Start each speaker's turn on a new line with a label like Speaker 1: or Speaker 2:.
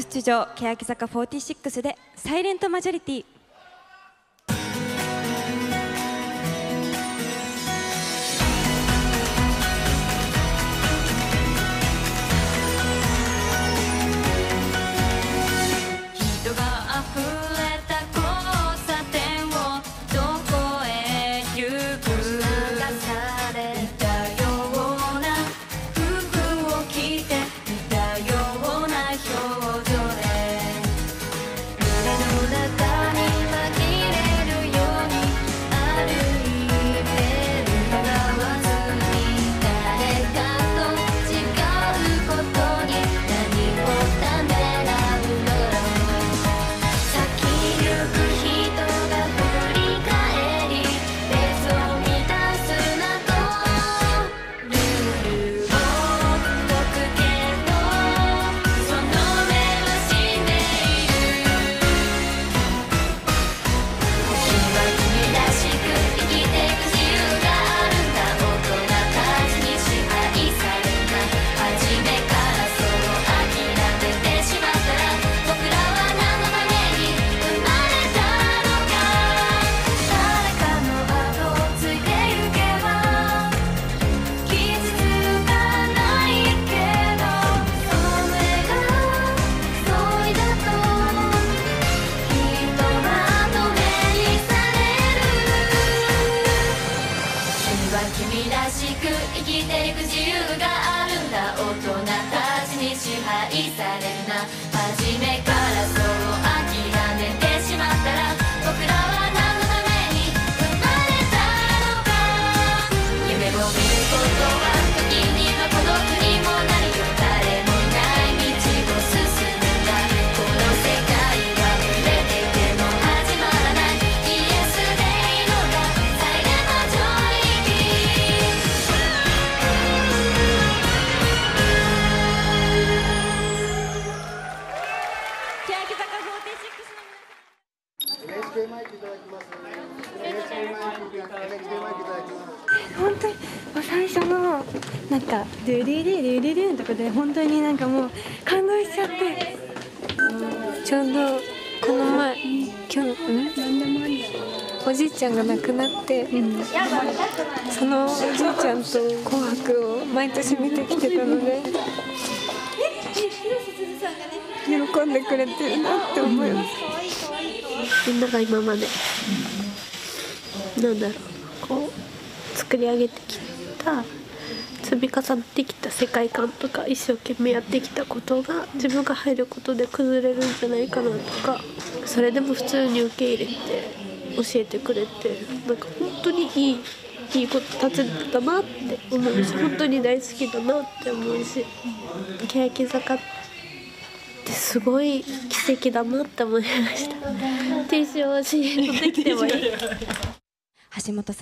Speaker 1: 出場欅坂46で「サイレントマジョリティ」
Speaker 2: るな初めからそう諦めてしまったら僕らは何のために生まれたのか。夢を見ることは
Speaker 3: NHK マイクいただきます。
Speaker 4: 本当に最初のなんか「ドゥリリリリリン」とかで本当になんかもう感動しちゃってちょうどこの前今日んおじいちゃんが亡くなって、そのおじいちゃんと「紅白」を毎年見てきてたので喜んでくれてるなって思います
Speaker 5: みんなが今まで。なんだろう。こう作り上げてきた積み重ねてきた世界観とか一生懸命やってきたことが自分が入ることで崩れるんじゃないかなとかそれでも普通に受け入れて教えてくれてなんか本当にいいいいことたちだなって思うし本当に大好きだなって思うし欅坂すごい奇跡だなって思いました。ティッシャツできてもいい
Speaker 1: 橋本さん